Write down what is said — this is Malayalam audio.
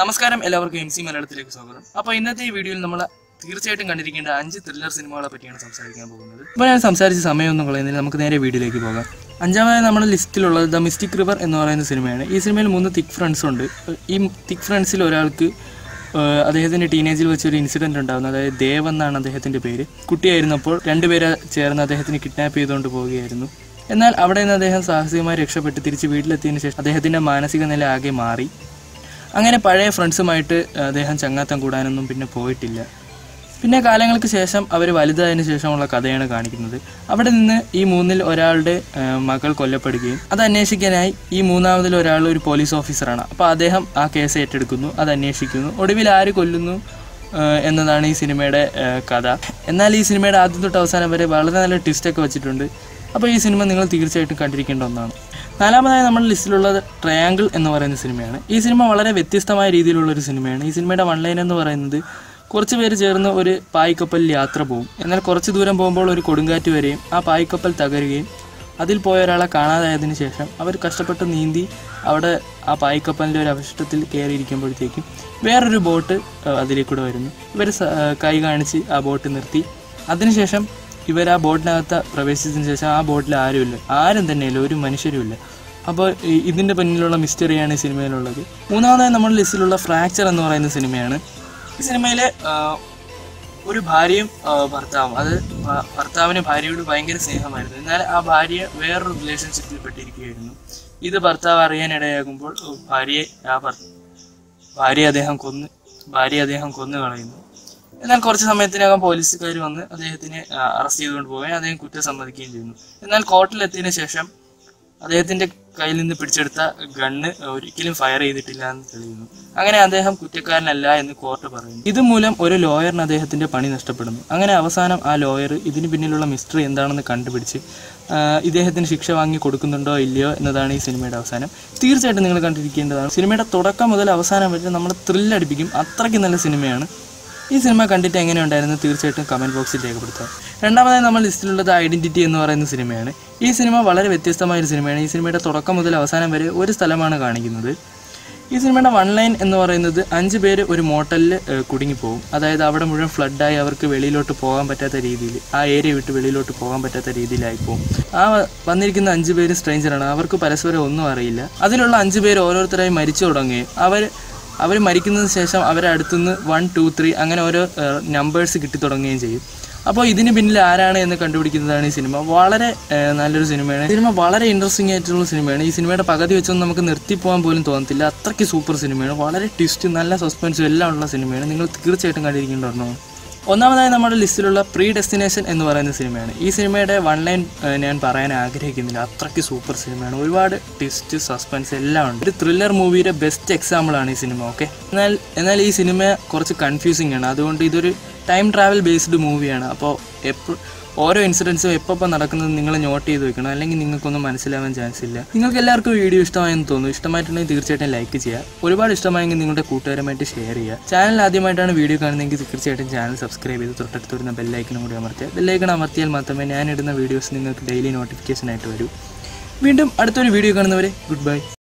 നമസ്കാരം എല്ലാവർക്കും എം സി മലയാളത്തിലേക്ക് സ്വാഗതം. അപ്പോൾ ഇന്നത്തെ ഈ വീഡിയോയിൽ നമ്മൾ തീർച്ചയായിട്ടും കണ്ടിരിക്കേണ്ട അഞ്ച് ത്രില്ലർ സിനിമകളെ പറ്റിയാണ് സംസാരിക്കാൻ പോകുന്നത്. ഇപ്പോൾ ഞാൻ സംസാരിച്ച സമയമൊന്നും കളയുന്നില്ല. നമുക്ക് നേരെ വീഡിയോയിലേക്ക് പോകാം. അഞ്ചാമതായി നമ്മുടെ ലിസ്റ്റിലുള്ളത് ദ മിസ്റ്റിക് റിവർ എന്ന് പറയുന്ന സിനിമയാണ്. ഈ സിനിമയിൽ മൂന്ന് തിക് ഫ്രണ്ട്സ് ഉണ്ട്. ഈ തിക് ഫ്രണ്ട്സിൽ ഒരാൾക്ക് അദ്ദേഹത്തിന്റെ ടീനേജിൽ വെച്ചൊരു ഇൻസിഡന്റ് ഉണ്ടാകുന്നു അതായത് ദേവ് എന്നാണ് അദ്ദേഹത്തിന്റെ പേര്. കുട്ടിയായിരുന്നപ്പോൾ രണ്ടുപേരെ ചേർന്ന് അദ്ദേഹത്തിന് കിഡ്നാപ്പ് ചെയ്തുകൊണ്ട് പോവുകയായിരുന്നു. എന്നാൽ അവിടെ നിന്ന് അദ്ദേഹം സാഹസികമായി രക്ഷപ്പെട്ട് തിരിച്ച് വീട്ടിലെത്തിയതിന് ശേഷം അദ്ദേഹത്തിന്റെ മാനസിക നില ആകെ മാറി. അങ്ങനെ പഴയ ഫ്രണ്ട്സുമായിട്ട് അദ്ദേഹം ചങ്ങാത്തം കൂടാനൊന്നും പിന്നെ പോയിട്ടില്ല. പിന്നെ കാലങ്ങൾക്ക് ശേഷം അവർ വലുതായതിന് ശേഷമുള്ള കഥയാണ് കാണിക്കുന്നത്. അവിടെ നിന്ന് ഈ മൂന്നിൽ ഒരാളുടെ മകൾ കൊല്ലപ്പെടുകയും അത് അന്വേഷിക്കാനായി ഈ മൂന്നാമതിൽ ഒരാൾ ഒരു പോലീസ് ഓഫീസറാണ്. അപ്പോൾ അദ്ദേഹം ആ കേസ് ഏറ്റെടുക്കുന്നു അത് അന്വേഷിക്കുന്നു. ഒടുവിൽ ആര് കൊല്ലുന്നു എന്നതാണ് ഈ സിനിമയുടെ കഥ. എന്നാൽ ഈ സിനിമയുടെ ആദ്യം തൊട്ട് അവസാനം വരെ വളരെ നല്ല ട്വിസ്റ്റൊക്കെ വെച്ചിട്ടുണ്ട്. അപ്പോൾ ഈ സിനിമ നിങ്ങൾ തീർച്ചയായിട്ടും കണ്ടിരിക്കേണ്ട ഒന്നാണ്. നാലാമതായി നമ്മുടെ ലിസ്റ്റിലുള്ളത് ട്രയാങ്കിൾ എന്ന് പറയുന്ന സിനിമയാണ്. ഈ സിനിമ വളരെ വ്യത്യസ്തമായ രീതിയിലുള്ള ഒരു സിനിമയാണ്. ഈ സിനിമയുടെ വൺ ലൈൻ എന്ന് പറയുന്നത് കുറച്ച് പേര് ചേർന്ന് ഒരു പായ്ക്കപ്പലിൽ യാത്ര പോകും എന്നാൽ കുറച്ച് ദൂരം പോകുമ്പോൾ ഒരു കൊടുങ്കാറ്റ് വരെയും ആ പായ്ക്കപ്പൽ തകരുകയും അതിൽ പോയ ഒരാളെ കാണാതായതിനു ശേഷം അവർ കഷ്ടപ്പെട്ട് നീന്തി അവിടെ ആ പായ്ക്കപ്പലിന്റെ ഒരു അവശിഷ്ടത്തിൽ കയറിയിരിക്കുമ്പോഴത്തേക്കും വേറൊരു ബോട്ട് അതിലേക്കൂടെ വരുന്നു. ഇവർ കൈ കാണിച്ച് ആ ബോട്ട് നിർത്തി. അതിനുശേഷം ഇവർ ആ ബോട്ടിനകത്ത് പ്രവേശിച്ചതിന് ശേഷം ആ ബോട്ടിൽ ആരുമില്ല. ആരും തന്നെയില്ല ഒരു മനുഷ്യരുമില്ല. അപ്പോൾ ഇതിന്റെ പിന്നിലുള്ള മിസ്റ്ററിയാണ് ഈ സിനിമയിലുള്ളത്. മൂന്നാമതായി നമ്മുടെ ലിസ്റ്റിലുള്ള ഫ്രാക്ചർ എന്ന് പറയുന്ന സിനിമയാണ്. ഈ സിനിമയിലെ ഒരു ഭാര്യയും ഭർത്താവും. അത് ഭർത്താവിന് ഭാര്യയോട് ഭയങ്കര സ്നേഹമായിരുന്നു. എന്നാൽ ആ ഭാര്യ വേറൊരു റിലേഷൻഷിപ്പിൽ പെട്ടിരിക്കുകയായിരുന്നു. ഇത് ഭർത്താവ് അറിയാനിടയാകുമ്പോൾ ഭാര്യയെ ആ ഭാര്യ അദ്ദേഹം കൊന്ന് ഭാര്യ അദ്ദേഹം കൊന്നു കളയുന്നു എന്നാൽ കുറച്ച് സമയത്തിനകം പോലീസുകാർ വന്ന് അദ്ദേഹത്തിനെ അറസ്റ്റ് ചെയ്തുകൊണ്ട് പോവുകയും അദ്ദേഹം കുറ്റം സമ്മതിക്കുകയും ചെയ്യുന്നു. എന്നാൽ കോർട്ടിലെത്തിയതിനു ശേഷം അദ്ദേഹത്തിന്റെ കയ്യിൽ നിന്ന് പിടിച്ചെടുത്ത ഗണ്ണ് ഒരിക്കലും ഫയർ ചെയ്തിട്ടില്ല എന്ന് തെളിയുന്നു. അങ്ങനെ അദ്ദേഹം കുറ്റക്കാരനല്ല എന്ന് കോർട്ട് പറയുന്നു. ഇതുമൂലം ഒരു ലോയറിന് അദ്ദേഹത്തിന്റെ പണി നഷ്ടപ്പെടുന്നു. അങ്ങനെ അവസാനം ആ ലോയർ ഇതിന് പിന്നിലുള്ള മിസ്റ്ററി എന്താണെന്ന് കണ്ടുപിടിച്ച് ഇദ്ദേഹത്തിന് ശിക്ഷ വാങ്ങി കൊടുക്കുന്നുണ്ടോ ഇല്ലയോ എന്നതാണ് ഈ സിനിമയുടെ അവസാനം. തീർച്ചയായിട്ടും നിങ്ങൾ കണ്ടിരിക്കേണ്ടതാണ്. സിനിമയുടെ തുടക്കം മുതൽ അവസാനം വരെ നമ്മളെ ത്രില്ലടിപ്പിക്കും അത്രയ്ക്ക് നല്ല സിനിമയാണ്. ഈ സിനിമ കണ്ടിട്ട് എങ്ങനെയുണ്ടായിരുന്നു? തീർച്ചയായിട്ടും കമന്റ് ബോക്സിൽ രേഖപ്പെടുത്തുക രണ്ടാമതായി നമ്മൾ ലിസ്റ്റിലുള്ളത് ഐഡന്റിറ്റി എന്ന് പറയുന്ന സിനിമയാണ്. ഈ സിനിമ വളരെ വ്യത്യസ്തമായ ഒരു സിനിമയാണ്. ഈ സിനിമയുടെ തുടക്കം മുതൽ അവസാനം വരെ ഒരു സ്ഥലമാണ് കാണിക്കുന്നത്. ഈ സിനിമയുടെ വൺ ലൈൻ എന്ന് പറയുന്നത് അഞ്ച് പേര് ഒരു മോട്ടലിൽ കുടുങ്ങിപ്പോകും അതായത് അവിടെ മുഴുവൻ ഫ്ലഡായി അവർക്ക് വെളിയിലോട്ട് പോകാൻ പറ്റാത്ത രീതിയിൽ ആ ഏരിയ വിട്ട് വെളിയിലോട്ട് പോകാൻ പറ്റാത്ത രീതിയിലായി പോകും ആ വന്നിരിക്കുന്ന അഞ്ച് പേര് സ്ട്രേഞ്ചറാണ് അവർക്ക് പരസ്പരം ഒന്നും അറിയില്ല. അതിലുള്ള അഞ്ച് പേര് ഓരോരുത്തരായി മരിച്ചു തുടങ്ങുകയും അവർ അവർ മരിക്കുന്നതിന് ശേഷം അവരെ അടുത്തുനിന്ന് വൺ ടു ത്രീ അങ്ങനെ ഓരോ നമ്പേഴ്സ് കിട്ടി തുടങ്ങുകയും ചെയ്യും. അപ്പോൾ ഇതിന് പിന്നിൽ ആരാണ് എന്ന് കണ്ടുപിടിക്കുന്നതാണ് ഈ സിനിമ. വളരെ നല്ലൊരു സിനിമയാണ്. സിനിമ വളരെ ഇൻട്രസ്റ്റിംഗ് ആയിട്ടുള്ള സിനിമയാണ്. ഈ സിനിമയുടെ പകുതി വെച്ചൊന്നും നമുക്ക് നിർത്തിപ്പോകാൻ പോലും തോന്നത്തില്ല. അത്രയ്ക്ക് സൂപ്പർ സിനിമയാണ്. വളരെ ട്വിസ്റ്റ് നല്ല സസ്പെൻസും എല്ലാം ഉള്ള സിനിമയാണ്. നിങ്ങൾ തീർച്ചയായിട്ടും കണ്ടിരിക്കേണ്ട ഒരെണ്ണമാണ് ഒന്നാമതായി നമ്മുടെ ലിസ്റ്റിലുള്ള പ്രീ ഡെസ്റ്റിനേഷൻ എന്ന് പറയുന്ന സിനിമയാണ്. ഈ സിനിമയുടെ വൺ ലൈൻ ഞാൻ പറയാൻ ആഗ്രഹിക്കുന്നില്ല. അത്രയ്ക്ക് സൂപ്പർ സിനിമയാണ്. ഒരുപാട് ട്വിസ്റ്റ് സസ്പെൻസ് എല്ലാം ഉണ്ട്. ഒരു ത്രില്ലർ മൂവിയുടെ ബെസ്റ്റ് എക്സാമ്പിൾ ആണ് ഈ സിനിമ ഓക്കെ? എന്നാൽ എന്നാൽ ഈ സിനിമ കുറച്ച് കൺഫ്യൂസിംഗ് ആണ്. അതുകൊണ്ട് ഇതൊരു ടൈം ട്രാവൽ ബേസ്ഡ് മൂവിയാണ് അപ്പോൾ എപ്പോൾ ഓരോ ഇൻസിഡൻസും എപ്പോൾ നടക്കുന്നത് നിങ്ങൾ നോട്ട് ചെയ്ത് വെക്കണം. അല്ലെങ്കിൽ നിങ്ങൾക്കൊന്നും മനസ്സിലാവാൻ ചാൻസ് ഇല്ല. നിങ്ങൾക്ക് എല്ലാവർക്കും വീഡിയോ ഇഷ്ടമായെന്ന് തോന്നുന്നു. ഇഷ്ടമായിട്ടുണ്ടെങ്കിൽ തീർച്ചയായിട്ടും ലൈക്ക് ചെയ്യുക. ഒരുപാട് ഇഷ്ടമായെങ്കിൽ നിങ്ങളുടെ കൂട്ടുകാരുമായിട്ട് ഷെയർ ചെയ്യുക. ചാനൽ ആദ്യമായിട്ടാണ് വീഡിയോ കാണുന്നതെങ്കിൽ തീർച്ചയായിട്ടും ചാനൽ സബ്സ്ക്രൈബ് ചെയ്ത് തൊട്ടടുത്ത് വരുന്ന ബെല്ലൈക്കനും കൂടി അമർത്തുക. ബെല്ലൈക്കൺ അമർത്തിയാൽ മാത്രമേ ഞാൻ ഇടുന്ന വീഡിയോസ് നിങ്ങൾക്ക് ഡെയിലി നോട്ടിഫിക്കേഷൻ ആയിട്ട് വരൂ. വീണ്ടും അടുത്തൊരു വീഡിയോ കാണുന്നവരെ ഗുഡ് ബൈ